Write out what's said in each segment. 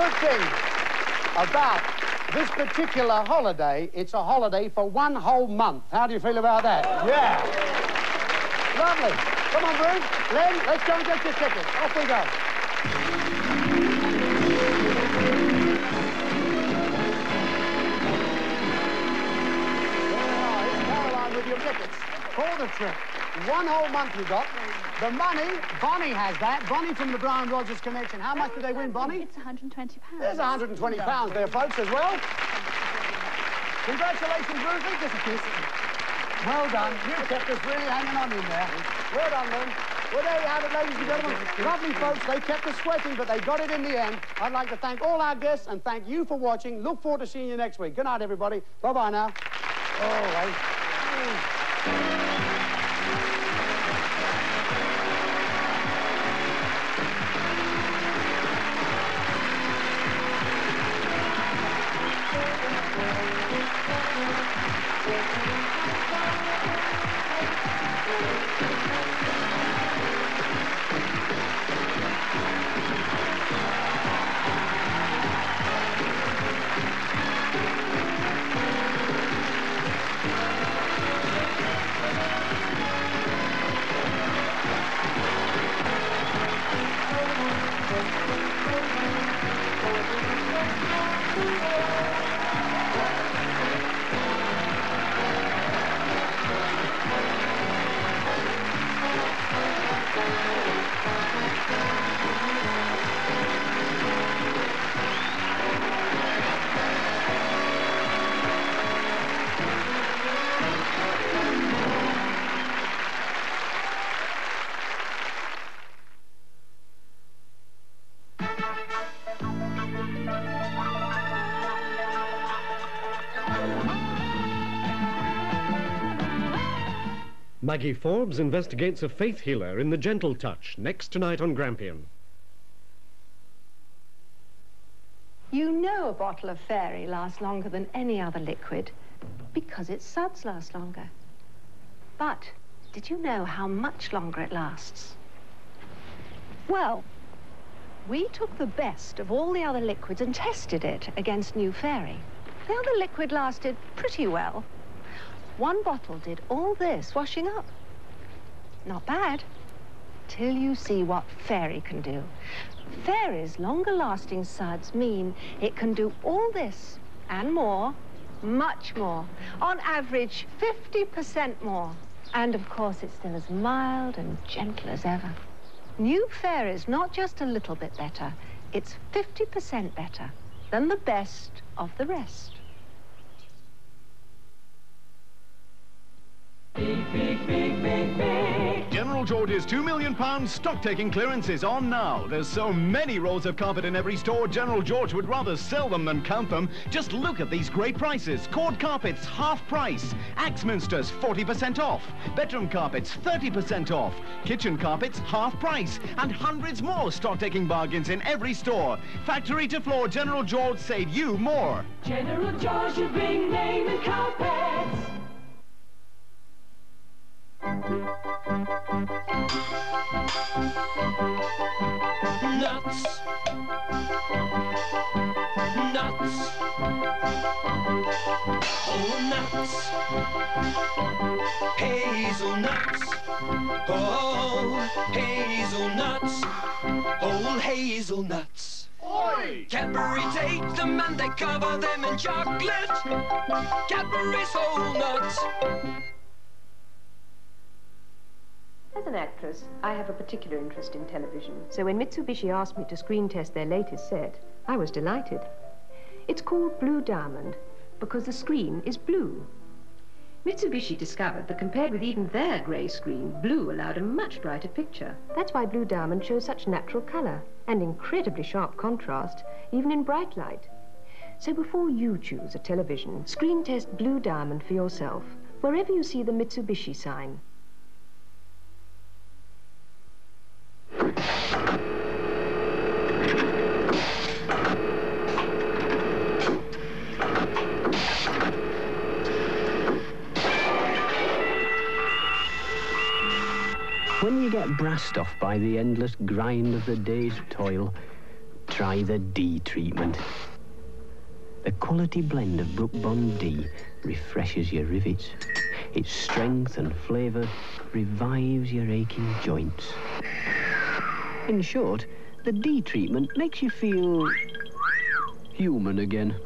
good thing about this particular holiday, it's a holiday for one whole month. How do you feel about that? Yeah. Lovely. Come on, Bruce. Len, let's go and get your tickets. Off we go. with your tickets for the trip. One whole month you got. The money, Bonnie has that. Bonnie from the Brian Rogers Connection. How much did they win, Bonnie? It's 120 pounds. There's 120 pounds there, folks, as well. Congratulations, Ruthie. Just a kiss. Well done. You kept us really hanging on in there. Well done, Lynn. Well, there you have it, ladies and gentlemen. Lovely folks. They kept us sweating, but they got it in the end. I'd like to thank all our guests and thank you for watching. Look forward to seeing you next week. Good night, everybody. Bye-bye now. Oh, wait. Maggie Forbes investigates a faith healer in The Gentle Touch, next tonight on Grampian. You know a bottle of Fairy lasts longer than any other liquid because its suds last longer. But did you know how much longer it lasts? Well, we took the best of all the other liquids and tested it against New Fairy. The other liquid lasted pretty well, one bottle did all this washing up. Not bad. Till you see what Fairy can do. Fairy's longer-lasting suds mean it can do all this and more, much more. On average, 50% more. And of course, it's still as mild and gentle as ever. New Fairy's not just a little bit better, it's 50% better than the best of the rest. General George's £2 million stock-taking clearance is on now. There's so many rolls of carpet in every store, General George would rather sell them than count them. Just look at these great prices. Cord carpets, half price. Axminsters, 40% off. Bedroom carpets, 30% off. Kitchen carpets, half price. And hundreds more stock-taking bargains in every store. Factory to floor, General George save you more. General George, you bring name and carpets. Nuts. Hazelnuts. Oh, hazelnuts. Oh, hazelnuts. Oi! Cadbury take them and they cover them in chocolate. Cadbury's whole nuts. As an actress, I have a particular interest in television, so when Mitsubishi asked me to screen test their latest set, I was delighted. It's called Blue Diamond because the screen is blue. Mitsubishi discovered that compared with even their grey screen, blue allowed a much brighter picture. That's why Blue Diamond shows such natural colour and incredibly sharp contrast, even in bright light. So before you choose a television, screen test Blue Diamond for yourself, wherever you see the Mitsubishi sign. Get brassed off by the endless grind of the day's toil, try the D treatment. The quality blend of Brooke Bond D refreshes your rivets. Its strength and flavour revives your aching joints. In short, the D treatment makes you feel human again.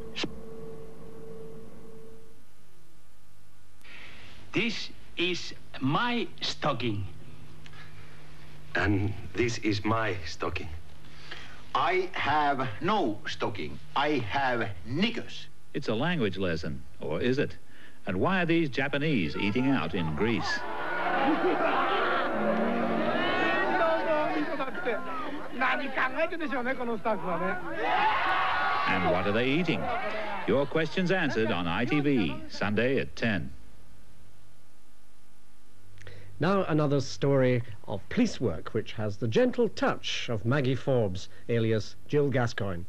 This is my stocking. And this is my stocking. I have no stocking. I have knickers. It's a language lesson, or is it? And why are these Japanese eating out in Greece? And what are they eating? Your questions answered on ITV, Sunday at 10. Now another story of police work which has the gentle touch of Maggie Forbes, alias Jill Gascoigne.